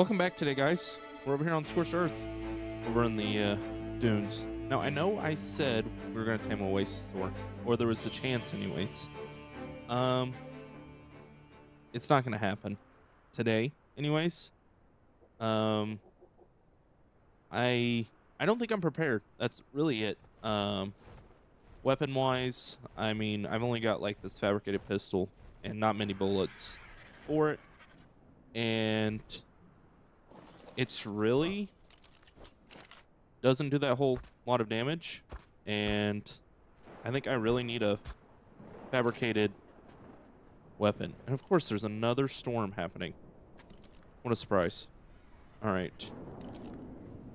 Welcome back today, guys. We're over here on Scorched Earth, over in the uh, dunes. Now, I know I said we were going to tame a waste store, or there was the chance, anyways. Um, it's not going to happen today, anyways. Um, I I don't think I'm prepared. That's really it. Um, weapon wise, I mean, I've only got like this fabricated pistol and not many bullets for it, and it's really doesn't do that whole lot of damage and I think I really need a fabricated weapon. And of course there's another storm happening. What a surprise. All right.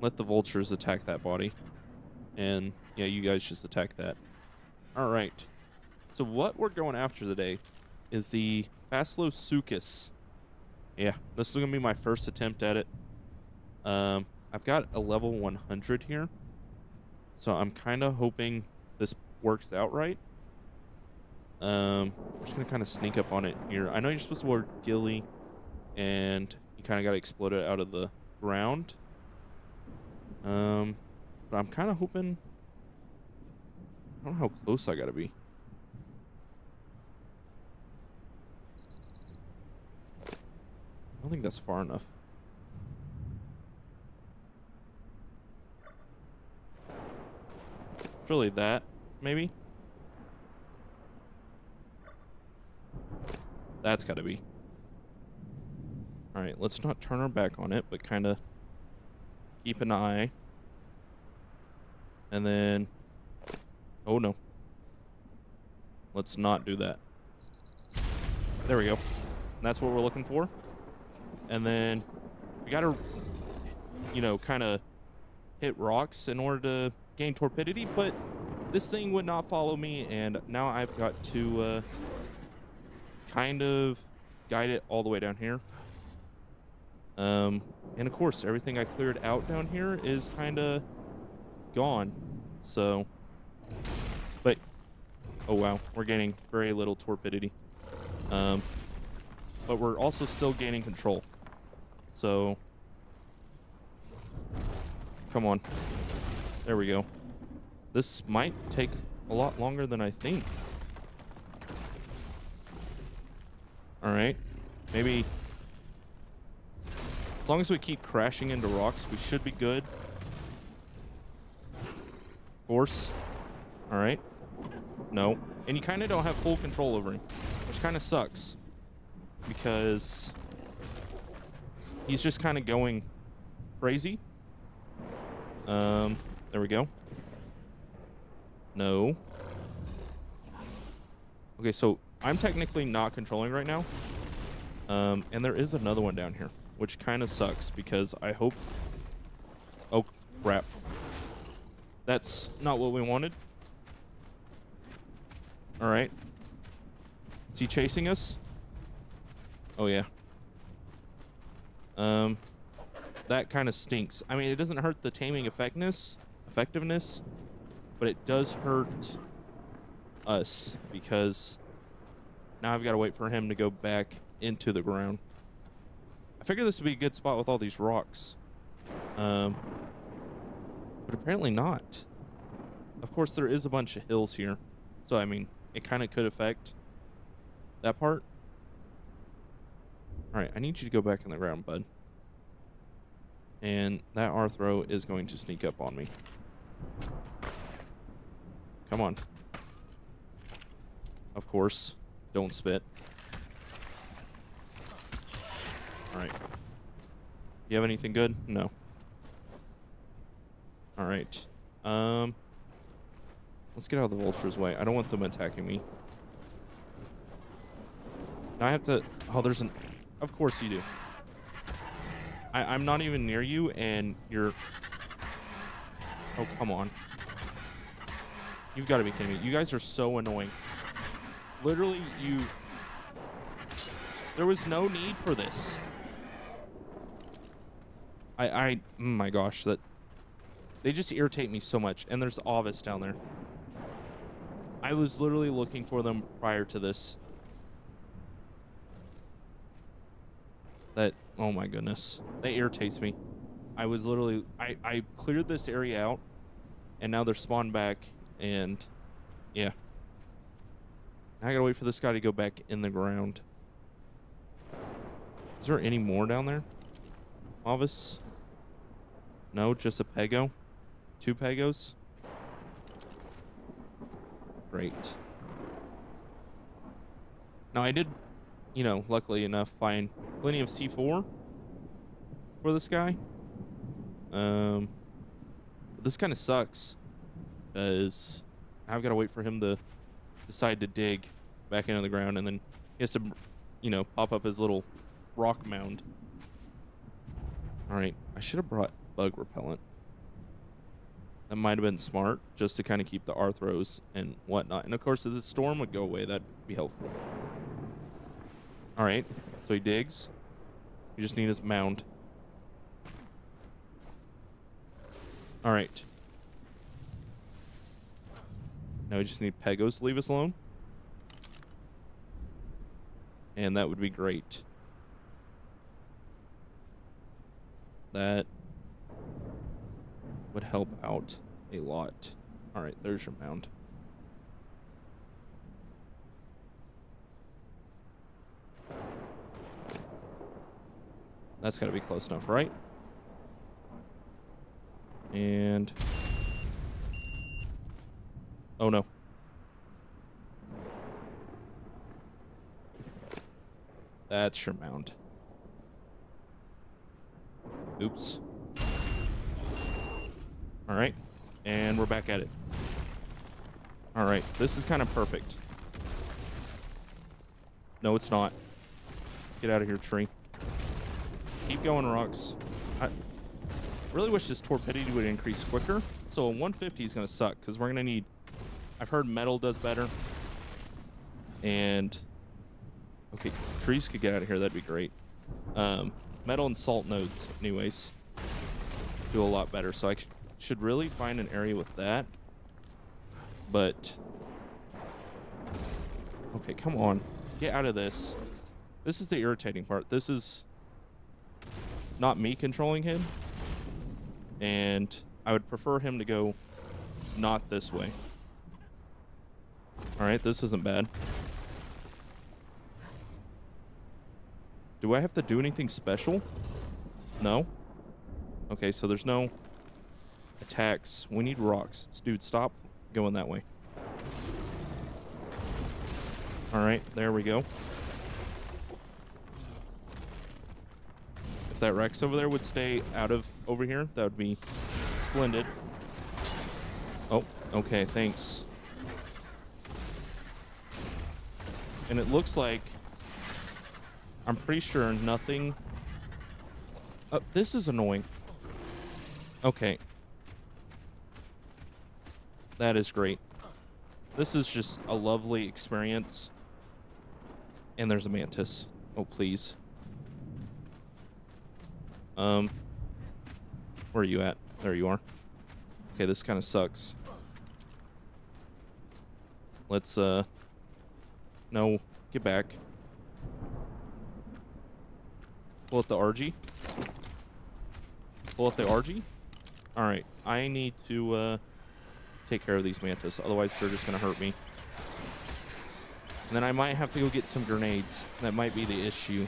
Let the vultures attack that body. And yeah, you guys just attack that. All right. So what we're going after today is the Fasolasuchus. Yeah, this is going to be my first attempt at it. Um, I've got a level 100 here. So I'm kind of hoping this works out right. Um, we're just going to kind of sneak up on it here. I know you're supposed to wear ghillie, and you kind of got to explode it out of the ground. Um, but I'm kind of hoping... I don't know how close I got to be. I don't think that's far enough. Surely that, maybe? That's gotta be. Alright, let's not turn our back on it, but kind of keep an eye. And then... Oh no. Let's not do that. There we go. That's what we're looking for. And then we gotta, you know, kind of hit rocks in order to gain torpidity, but this thing would not follow me, and now I've got to uh, kind of guide it all the way down here. Um, and of course, everything I cleared out down here is kind of gone. So, but, oh wow, we're gaining very little torpidity. Um, but we're also still gaining control. So, come on. There we go. This might take a lot longer than I think. Alright. Maybe... As long as we keep crashing into rocks, we should be good. Of course. Alright. No. And you kind of don't have full control over him. Which kind of sucks. Because... He's just kind of going crazy. Um... There we go. No. Okay, so I'm technically not controlling right now. Um, and there is another one down here, which kind of sucks because I hope... Oh, crap. That's not what we wanted. All right. Is he chasing us? Oh, yeah. Um, that kind of stinks. I mean, it doesn't hurt the taming effectiveness, effectiveness, but it does hurt us because now I've got to wait for him to go back into the ground. I figured this would be a good spot with all these rocks. Um, but apparently not. Of course, there is a bunch of hills here. So, I mean, it kind of could affect that part. All right, I need you to go back in the ground, bud. And that Arthro is going to sneak up on me. Come on. Of course. Don't spit. Alright. You have anything good? No. Alright. Um... Let's get out of the vulture's way. I don't want them attacking me. Now I have to... Oh, there's an... Of course you do. I, I'm not even near you, and you're... Oh, come on. You've got to be kidding me. You guys are so annoying. Literally, you... There was no need for this. I, I, oh my gosh, that... They just irritate me so much. And there's Ovis down there. I was literally looking for them prior to this. That Oh my goodness. That irritates me. I was literally I, I cleared this area out and now they're spawned back and yeah. Now I gotta wait for this guy to go back in the ground. Is there any more down there? Mavis? No, just a pego? Two pegos? Great. Now I did, you know, luckily enough, find plenty of C4 for this guy. Um, this kind of sucks as I've got to wait for him to decide to dig back into the ground, and then he has to, you know, pop up his little rock mound. All right, I should have brought bug repellent. That might have been smart, just to kind of keep the arthros and whatnot. And of course, if the storm would go away, that'd be helpful. All right, so he digs. You just need his mound. All right. Now we just need Pegos to leave us alone. And that would be great. That would help out a lot. All right, there's your mound. That's got to be close enough, right? And... Oh no. That's your mound. Oops. All right. And we're back at it. All right. This is kind of perfect. No, it's not. Get out of here, tree. Keep going, rocks. Really wish this torpidity would increase quicker. So a 150 is going to suck because we're going to need... I've heard metal does better. And... Okay, trees could get out of here. That'd be great. Um, metal and salt nodes, anyways, do a lot better. So I should really find an area with that. But... Okay, come on. Get out of this. This is the irritating part. This is not me controlling him. And I would prefer him to go not this way. Alright, this isn't bad. Do I have to do anything special? No? Okay, so there's no attacks. We need rocks. Dude, stop going that way. Alright, there we go. If that Rex over there would stay out of over here, that would be splendid. Oh, okay, thanks. And it looks like I'm pretty sure nothing. Oh, this is annoying. Okay. That is great. This is just a lovely experience. And there's a mantis. Oh, please. Um, where are you at? There you are. Okay, this kind of sucks. Let's, uh... No, get back. Pull out the RG. Pull out the RG. Alright, I need to, uh... Take care of these mantis, otherwise they're just gonna hurt me. And then I might have to go get some grenades. That might be the issue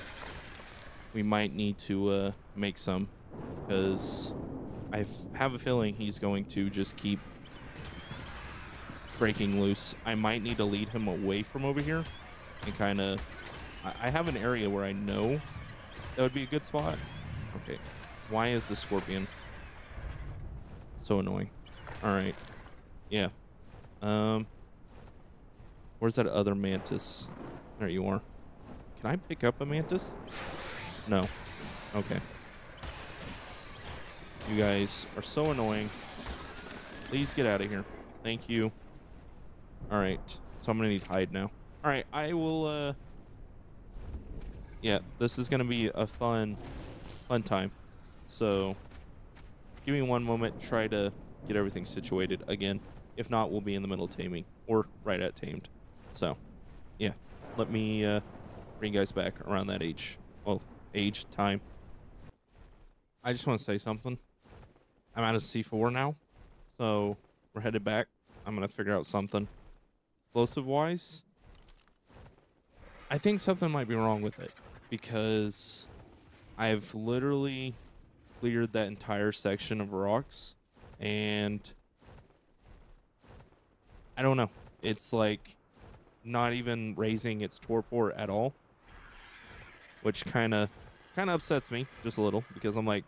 we might need to uh, make some because I have a feeling he's going to just keep breaking loose. I might need to lead him away from over here and kind of... I have an area where I know that would be a good spot. Okay. Why is the scorpion so annoying? All right. Yeah. Um. Where's that other mantis? There you are. Can I pick up a mantis? No. Okay. You guys are so annoying. Please get out of here. Thank you. All right. So I'm going to need hide now. All right. I will, uh... Yeah, this is going to be a fun, fun time. So, give me one moment. Try to get everything situated again. If not, we'll be in the middle of taming. Or right at tamed. So, yeah. Let me, uh, bring you guys back around that age. Well, age, time. I just want to say something. I'm out of C4 now, so we're headed back. I'm gonna figure out something. Explosive wise, I think something might be wrong with it because I've literally cleared that entire section of rocks and I don't know. It's like not even raising its torpor at all, which kind of kind of upsets me just a little because I'm like,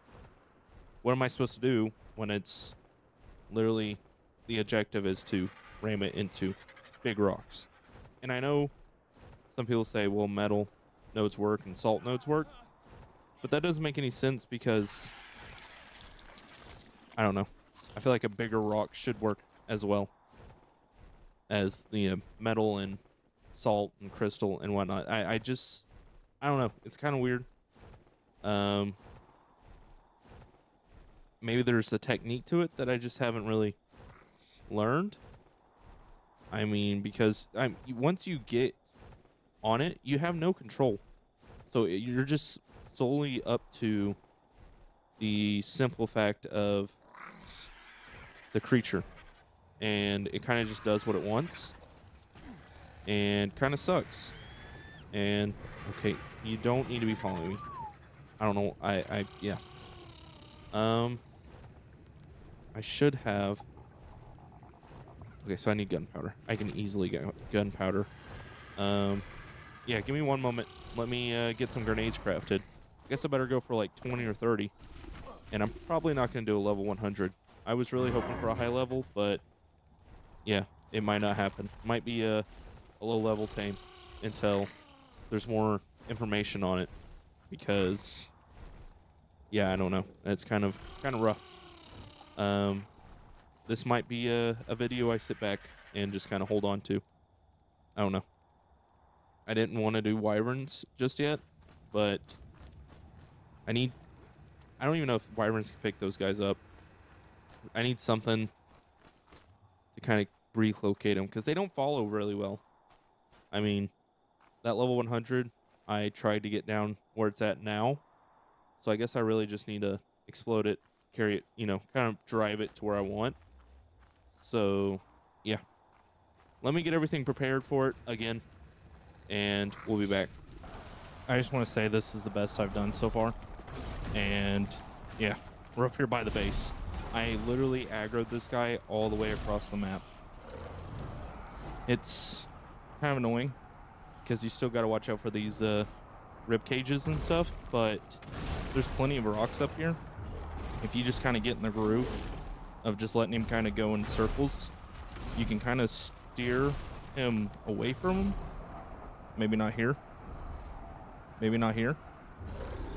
what am I supposed to do when it's literally the objective is to ram it into big rocks? And I know some people say, well, metal nodes work and salt nodes work, but that doesn't make any sense because I don't know. I feel like a bigger rock should work as well as the uh, metal and salt and crystal and whatnot. I, I just, I don't know. It's kind of weird. Um, maybe there's a technique to it that I just haven't really learned. I mean, because I'm once you get on it, you have no control. So you're just solely up to the simple fact of the creature. And it kind of just does what it wants. And kind of sucks. And, okay, you don't need to be following me. I don't know. I, I, yeah. Um, I should have. Okay, so I need gunpowder. I can easily get gunpowder. Um, yeah, give me one moment. Let me uh, get some grenades crafted. I guess I better go for like 20 or 30. And I'm probably not going to do a level 100. I was really hoping for a high level, but yeah, it might not happen. Might be a, a low level tame until there's more information on it because yeah, I don't know. It's kind of kind of rough. Um, this might be a, a video I sit back and just kind of hold on to. I don't know. I didn't want to do wyverns just yet, but I need. I don't even know if wyverns can pick those guys up. I need something to kind of relocate them because they don't follow really well. I mean, that level 100, I tried to get down where it's at now. So I guess I really just need to explode it, carry it, you know, kind of drive it to where I want. So, yeah. Let me get everything prepared for it again and we'll be back. I just want to say this is the best I've done so far. And yeah, we're up here by the base. I literally aggroed this guy all the way across the map. It's kind of annoying because you still got to watch out for these uh, rib cages and stuff, but there's plenty of rocks up here. If you just kind of get in the groove of just letting him kind of go in circles, you can kind of steer him away from him Maybe not here. Maybe not here.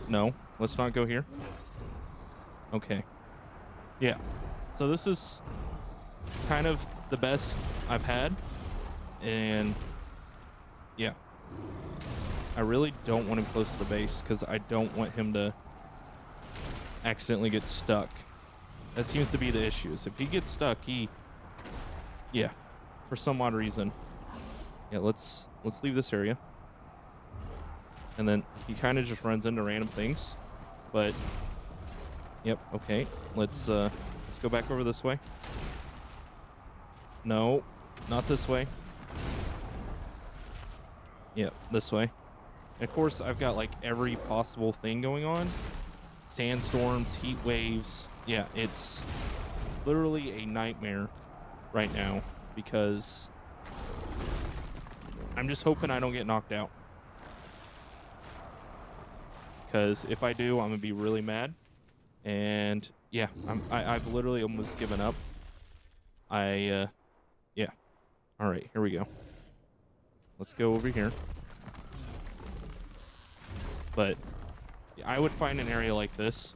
No, let's not go here. Okay. Yeah. So this is kind of the best I've had. And yeah. I really don't want him close to the base because I don't want him to accidentally get stuck. That seems to be the issue. Is if he gets stuck, he yeah, for some odd reason. Yeah, let's let's leave this area. And then he kind of just runs into random things. But, yep, okay. Let's, uh, let's go back over this way. No, not this way. Yep, this way. And of course, I've got like every possible thing going on. Sandstorms, heat waves. Yeah, it's literally a nightmare right now because I'm just hoping I don't get knocked out. Because if I do, I'm going to be really mad. And yeah, I'm, I, I've literally almost given up. I, uh, yeah. All right, here we go. Let's go over here. But I would find an area like this.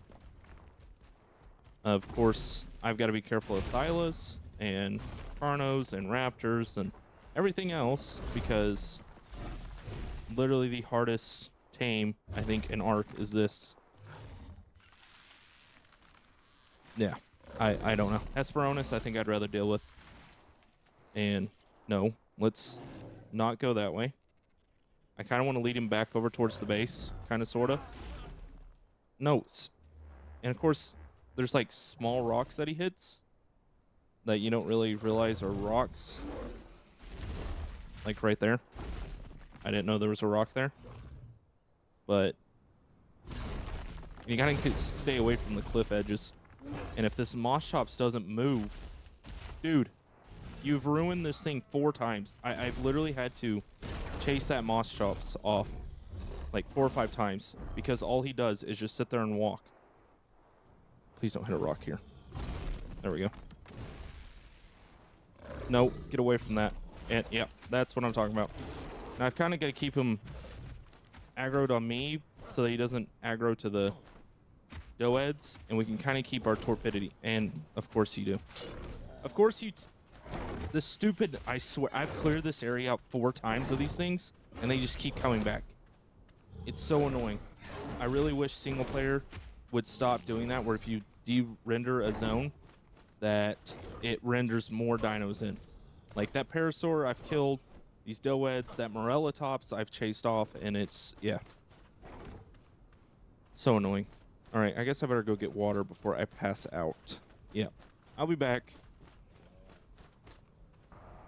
Of course, I've got to be careful of Thylas and Carnos and Raptors and everything else because literally the hardest tame, I think, in Ark is this. Yeah, I, I don't know. Hesperornis, I think I'd rather deal with. And no, let's not go that way. I kind of want to lead him back over towards the base, kind of, sort of. No. And of course, there's like small rocks that he hits that you don't really realize are rocks. Like right there. I didn't know there was a rock there. But you gotta stay away from the cliff edges. And if this Moschops doesn't move, dude, you've ruined this thing four times. I, have literally had to chase that Moschops off like four or five times because all he does is just sit there and walk. Please don't hit a rock here. There we go. No, get away from that. And yeah, that's what I'm talking about. Now I've kind of got to keep him aggroed on me so that he doesn't aggro to the Doeds, and we can kind of keep our torpidity. And of course you do. Of course you. the stupid. I swear, I've cleared this area out four times of these things, and they just keep coming back. It's so annoying. I really wish single player would stop doing that, where if you de-render a zone, that it renders more dinos in. Like that Parasaur I've killed, these Doeds, that Morellatops I've chased off, and it's, yeah. So annoying. All right, I guess I better go get water before I pass out. Yeah, I'll be back.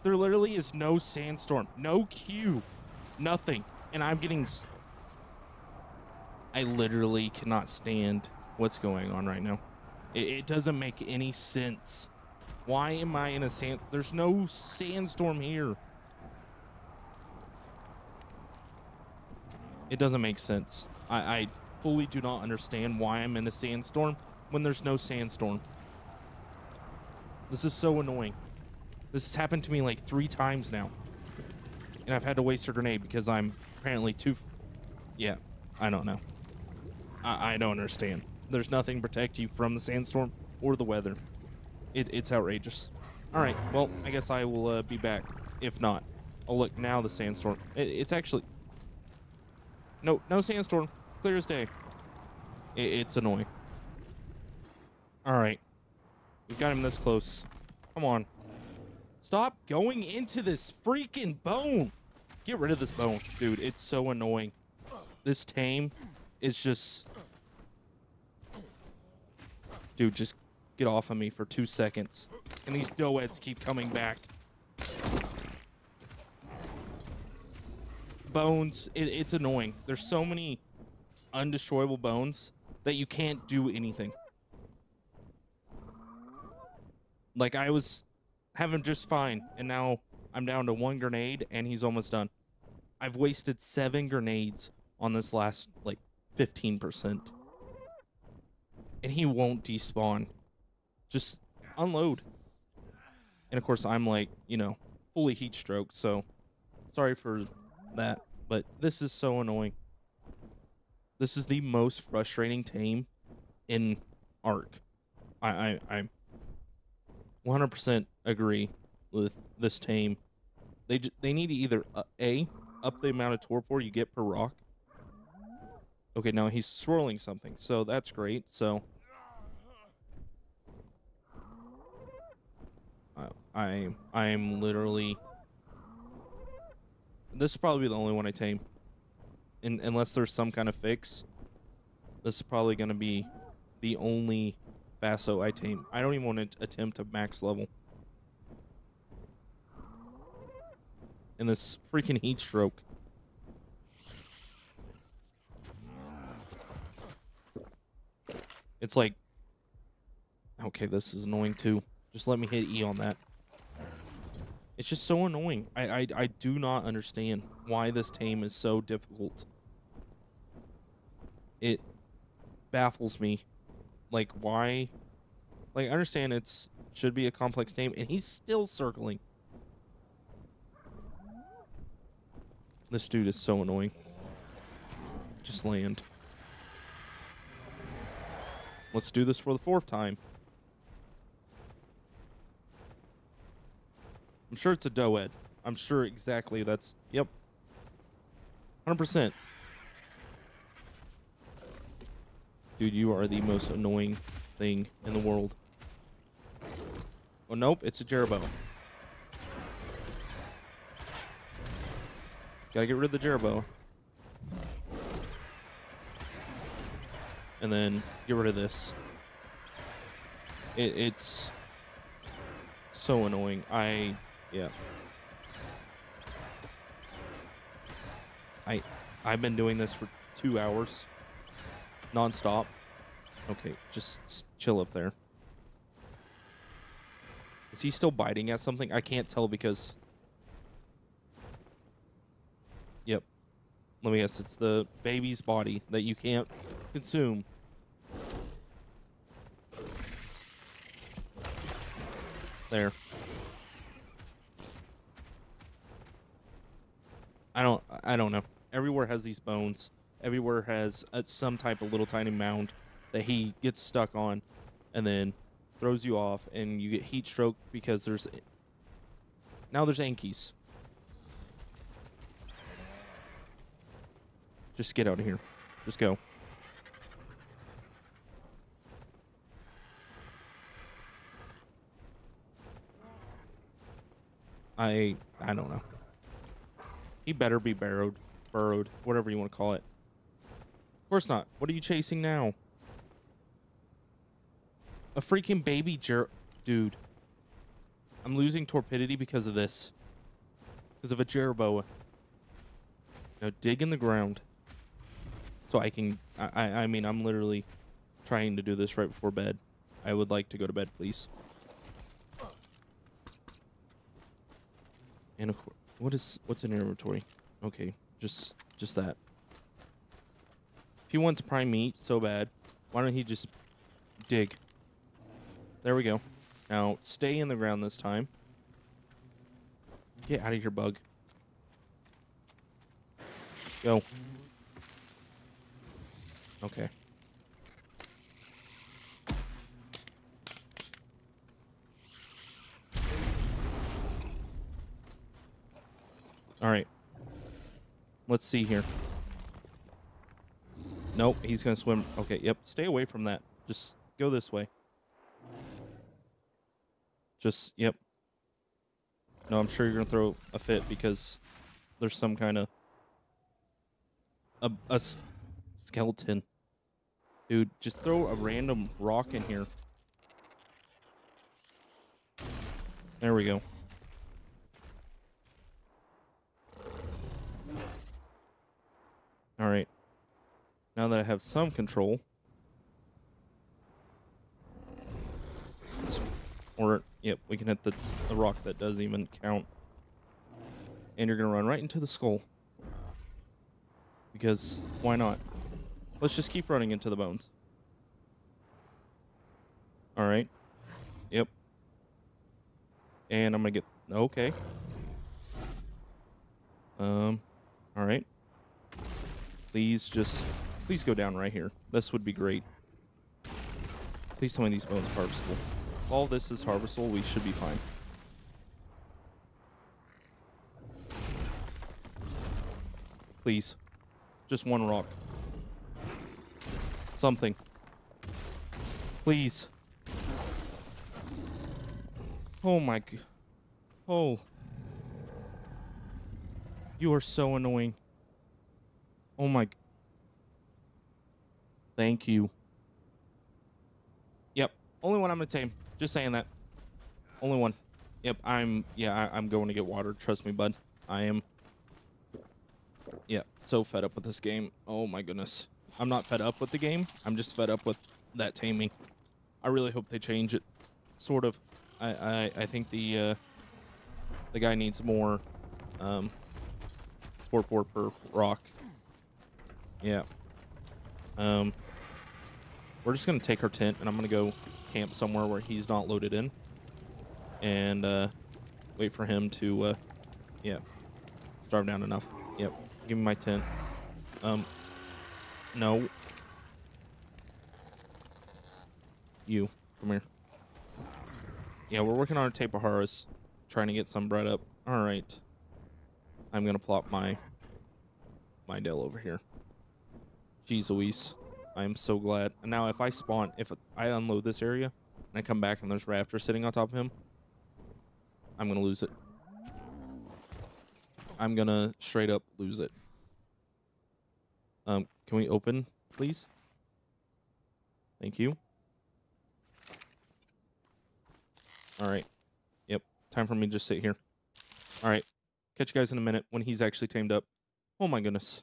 There literally is no sandstorm, no Q, nothing. And I'm getting... I literally cannot stand what's going on right now. It, it doesn't make any sense. Why am I in a sand... There's no sandstorm here. It doesn't make sense. I, I fully do not understand why I'm in a sandstorm when there's no sandstorm. This is so annoying. This has happened to me like three times now. And I've had to waste a grenade because I'm apparently too... yeah, I don't know. I, I don't understand. There's nothing to protect you from the sandstorm or the weather. It, it's outrageous. All right, well, I guess I will uh, be back. If not, oh look, now the sandstorm. It, it's actually... No, no sandstorm. Clear as day. It, it's annoying. All right. We've got him this close. Come on. Stop going into this freaking bone. Get rid of this bone. Dude, it's so annoying. This tame is just... Dude, just get off of me for two seconds. And these doeds keep coming back. Bones, it, it's annoying. There's so many undestroyable bones that you can't do anything. Like I was having just fine, and now I'm down to one grenade, and he's almost done. I've wasted seven grenades on this last like 15%. And he won't despawn. Just unload. And of course, I'm like, you know, fully heat stroke, so sorry for that. But this is so annoying. This is the most frustrating tame in Ark. I I I 100% agree with this tame. They they need to either uh, a up the amount of torpor you get per rock. Okay, now he's swirling something, so that's great. So I I am literally. This is probably the only one I tame in, unless there's some kind of fix, this is probably going to be the only Faso I tame. I don't even want to attempt a max level. In this freaking heat stroke. It's like... Okay, this is annoying too. Just let me hit E on that. It's just so annoying. I, I, I do not understand why this tame is so difficult. It baffles me. Like, why? Like, I understand it's should be a complex tame, and he's still circling. This dude is so annoying. Just land. Let's do this for the fourth time. I'm sure it's a Doed. I'm sure exactly that's... Yep. 100%. Dude, you are the most annoying thing in the world. Oh, nope. It's a Jerboa. Gotta get rid of the Jerboa. And then get rid of this. It, it's so annoying. I yeah. I I've been doing this for two hours, nonstop. Okay, just chill up there. Is he still biting at something? I can't tell because. Yep. Let me guess. It's the baby's body that you can't consume. There. I don't. I don't know. Everywhere has these bones. Everywhere has uh, some type of little tiny mound that he gets stuck on, and then throws you off, and you get heat stroke because there's now there's Ankies. Just get out of here. Just go. I I don't know. He better be burrowed, burrowed, whatever you want to call it. Of course not. What are you chasing now? A freaking baby jer dude. I'm losing torpidity because of this. Because of a jerboa. Now dig in the ground. So I can I I mean I'm literally trying to do this right before bed. I would like to go to bed, please. And of course, what is what's in your inventory? Okay, just just that. If he wants prime meat so bad, why don't he just dig? There we go. Now stay in the ground this time. Get out of here, bug. Go. Okay. All right. Let's see here. Nope, he's gonna swim. Okay, yep. Stay away from that. Just go this way. Just yep. No, I'm sure you're gonna throw a fit because there's some kind of a, skeleton. Dude, just throw a random rock in here. There we go. All right. Now that I have some control, or yep, we can hit the the rock that doesn't even count, and you're gonna run right into the skull. Because why not? Let's just keep running into the bones. All right. Yep. And I'm gonna get okay. Um. All right. Please just, please go down right here. This would be great. Please tell me these bones are harvestable. All this is harvestable, we should be fine. Please. Just one rock. Something. Please. Oh my Oh. You are so annoying. Oh my. Thank you. Yep. Only one I'm gonna tame. Just saying that. Only one. Yep. I'm. Yeah. I, I'm going to get water. Trust me, bud. I am. Yeah. So fed up with this game. Oh my goodness. I'm not fed up with the game. I'm just fed up with that taming. I really hope they change it. Sort of. I. I. I think the. Uh, the guy needs more. Um. Torpor per rock. Yeah. Um, we're just gonna take our tent and I'm gonna go camp somewhere where he's not loaded in, and uh, wait for him to, uh, yeah, starve down enough. Yep. Give me my tent. Um, no. You come here. Yeah, we're working on our Tapejaras, trying to get some bread up. All right. I'm gonna plop my my Dell over here. Jeez Louise. I am so glad. Now if I spawn, if I unload this area and I come back and there's Raptor sitting on top of him, I'm going to lose it. I'm going to straight up lose it. Um, can we open, please? Thank you. All right. Yep. Time for me to just sit here. All right. Catch you guys in a minute when he's actually tamed up. Oh my goodness.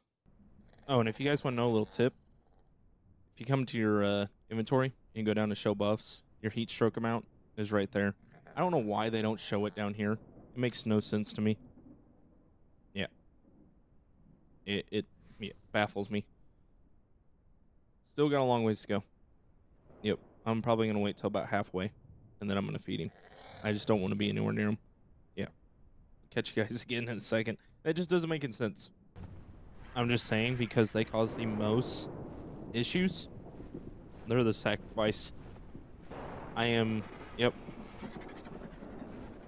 Oh, and if you guys want to know a little tip, if you come to your uh, inventory and go down to show buffs, your heat stroke amount is right there. I don't know why they don't show it down here. It makes no sense to me. Yeah. It it baffles me. Still got a long ways to go. Yep. I'm probably going to wait till about halfway and then I'm going to feed him. I just don't want to be anywhere near him. Yeah. Catch you guys again in a second. That just doesn't make any sense. I'm just saying because they cause the most issues. They're the sacrifice. I am. Yep.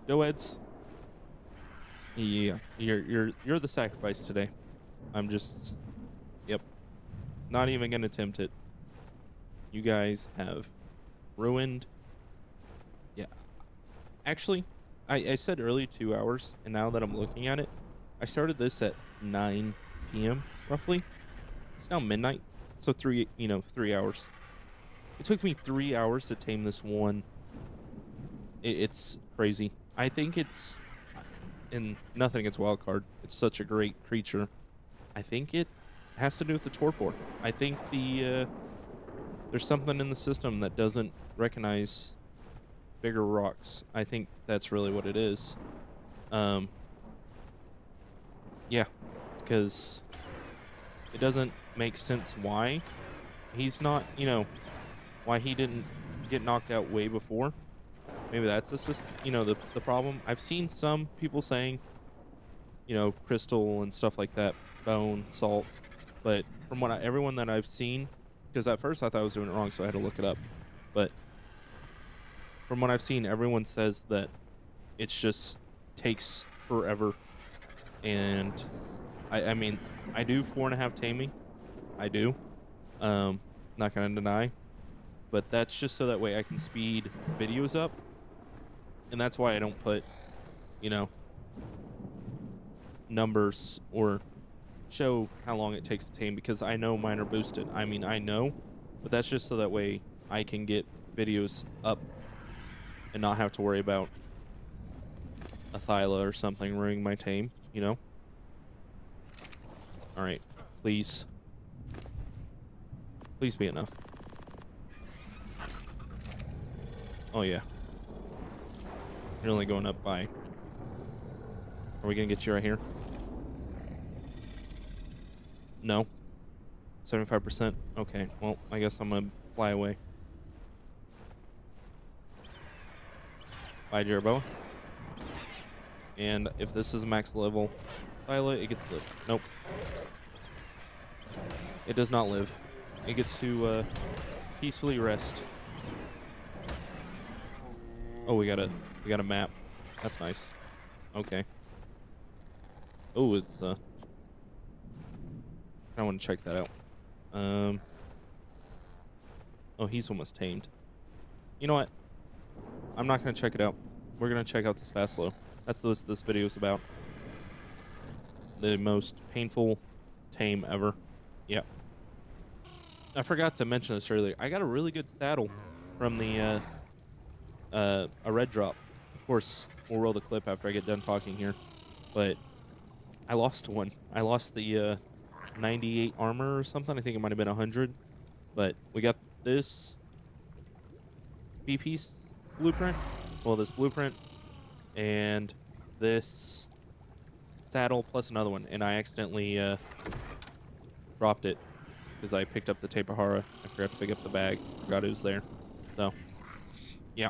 Go Eds. Yeah, you're you're you're the sacrifice today. I'm just. Yep. Not even gonna attempt it. You guys have ruined. Yeah. Actually, I I said early two hours, and now that I'm looking at it, I started this at nine p.m. roughly. It's now midnight, so three you know three hours. It took me three hours to tame this one. It, it's crazy. I think it's, and nothing against Wildcard. It's such a great creature. I think it has to do with the torpor. I think the uh, there's something in the system that doesn't recognize bigger rocks. I think that's really what it is. Um, yeah, because it doesn't make sense why he's not, you know, why he didn't get knocked out way before. Maybe that's just, you know, the, the problem. I've seen some people saying, you know, crystal and stuff like that, bone, salt. But from what I, everyone that I've seen, because at first I thought I was doing it wrong, so I had to look it up. But from what I've seen, everyone says that it's just takes forever. And I, I mean, I do four and a half taming. I do. Um, not gonna deny but that's just so that way I can speed videos up. And that's why I don't put, you know, numbers or show how long it takes to tame because I know mine are boosted. I mean, I know, but that's just so that way I can get videos up and not have to worry about a Thyla or something ruining my tame, you know? Alright, please. Please be enough. Oh, yeah. You're only going up by... Are we going to get you right here? No. 75%? Okay, well, I guess I'm going to fly away. Bye, Jerbo. And if this is max level pilot, it gets to live. Nope. It does not live. It gets to uh, peacefully rest. Oh, we got a we got a map. That's nice. Okay. Oh, it's uh. I want to check that out. Um. Oh, he's almost tamed. You know what? I'm not gonna check it out. We're gonna check out this Faslow. That's what this video is about. The most painful tame ever. Yep. I forgot to mention this earlier. I got a really good saddle from the uh, uh, a red drop. Of course, we'll roll the clip after I get done talking here. But I lost one. I lost the uh, 98 armor or something. I think it might have been 100. But we got this BP blueprint. Well, this blueprint and this saddle plus another one. And I accidentally uh, dropped it because I picked up the Tapejara. I forgot to pick up the bag. Forgot it was there. So, yeah.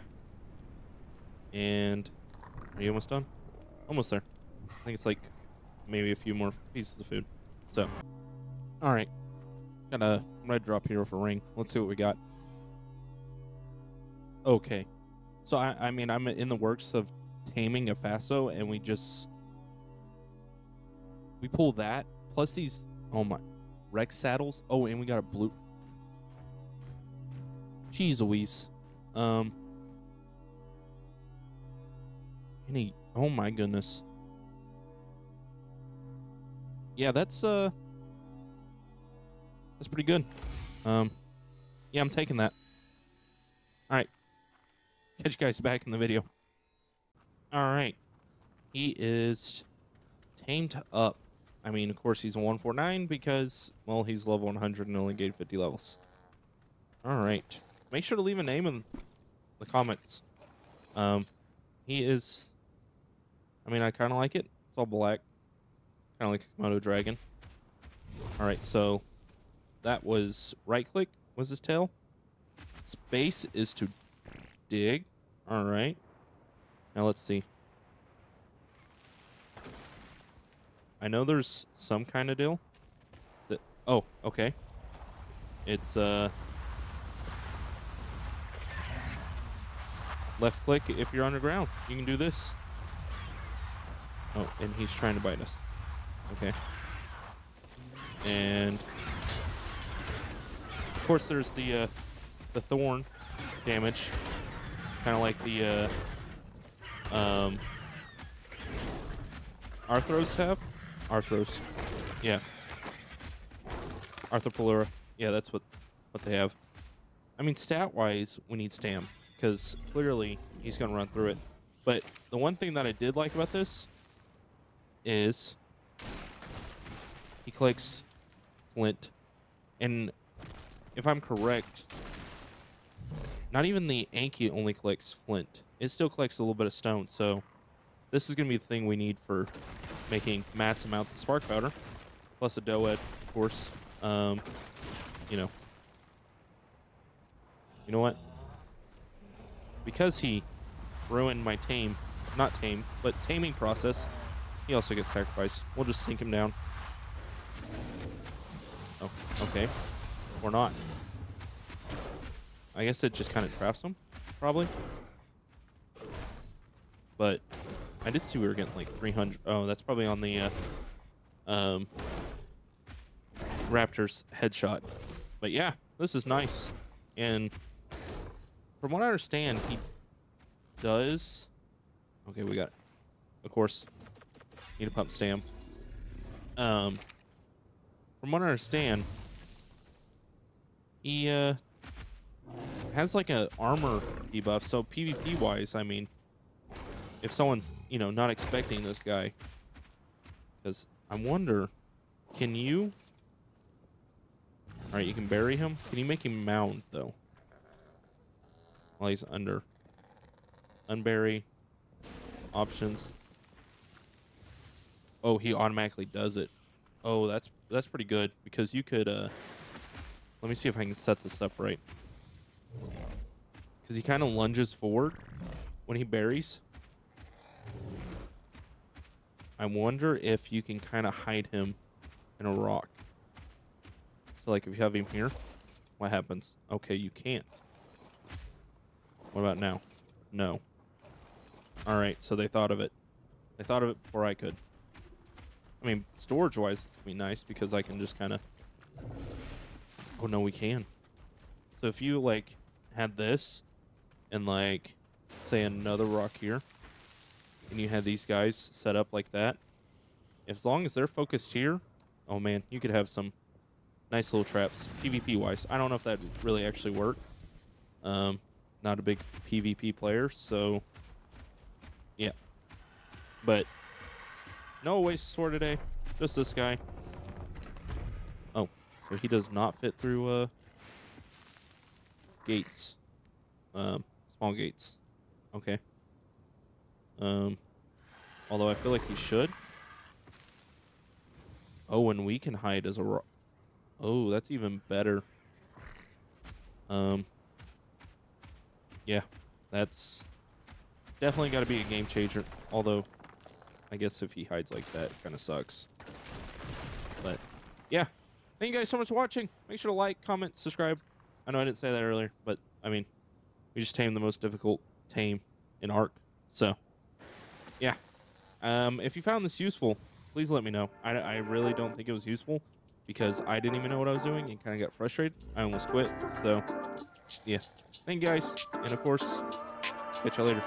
And are you almost done? Almost there. I think it's like maybe a few more pieces of food. So, all right. Got a red drop here for a ring. Let's see what we got. Okay. So, I, I mean, I'm in the works of taming a Faso, and we just... We pull that, plus these... Oh, my... Rex saddles. Oh, and we got a blue... Jeez Louise. Um... Any oh my goodness. Yeah, that's uh that's pretty good. Um yeah, I'm taking that. Alright. Catch you guys back in the video. All right. He is tamed up. I mean, of course, he's a 149 because, well, he's level 100 and only gained 50 levels. All right. Make sure to leave a name in the comments. Um, he is. I mean, I kind of like it. It's all black, kind of like a Komodo dragon. All right, so that was right click was his tail. Space is to dig. All right. Now let's see. I know there's some kind of deal. That, oh, okay. It's uh left click if you're underground. You can do this. Oh, and he's trying to bite us. Okay. And of course there's the uh the thorn damage. Kind of like the uh um Arthros have? Arthros. Yeah. Arthropleura. Yeah, that's what what they have. I mean, stat-wise, we need Stam because clearly he's going to run through it. But the one thing that I did like about this is he collects flint, and if I'm correct, not even the Anki only collects flint. It still collects a little bit of stone. So this is going to be the thing we need for making mass amounts of spark powder, plus a Doed, of course. Um, you know. You know what? Because he ruined my tame, not tame, but taming process, he also gets sacrificed. We'll just sink him down. Oh, okay. Or not. I guess it just kind of traps him, probably. But I did see we were getting like 300. Oh, that's probably on the uh, um, Raptors headshot. But yeah, this is nice. And from what I understand, he does. Okay, we got. Of course, need a pump stam. Um, from what I understand, he uh has like a armor debuff. So PvP wise, I mean, if someone's you know not expecting this guy, because I wonder, can you? All right, you can bury him. Can you make him mound though? While he's under. Unbury. Options. Oh, he automatically does it. Oh, that's that's pretty good because you could. uh Let me see if I can set this up right. Because he kind of lunges forward when he buries. I wonder if you can kind of hide him in a rock. So, like, if you have him here, what happens? Okay, you can't. What about now? No. All right, so they thought of it. They thought of it before I could. I mean, storage-wise, it's gonna be nice because I can just kind of. Oh no, we can. So if you like had this, and like, say another rock here, and you had these guys set up like that, as long as they're focused here, oh man, you could have some nice little traps PvP wise. I don't know if that really actually work. Um, not a big PvP player, so yeah. But no waste sword today. Just this guy. Oh, so he does not fit through uh gates. Um, small gates. Okay. Um, although I feel like he should. Oh, and we can hide as a rock. Oh, that's even better. Um, yeah, that's definitely got to be a game changer. Although, I guess if he hides like that, it kind of sucks. But, yeah. Thank you guys so much for watching. Make sure to like, comment, subscribe. I know I didn't say that earlier, but, I mean, we just tamed the most difficult tame in Ark. So, yeah. Um, if you found this useful, please let me know. I, I really don't think it was useful because I didn't even know what I was doing and kind of got frustrated. I almost quit. So, yeah. Thank you guys. And of course, catch y'all later.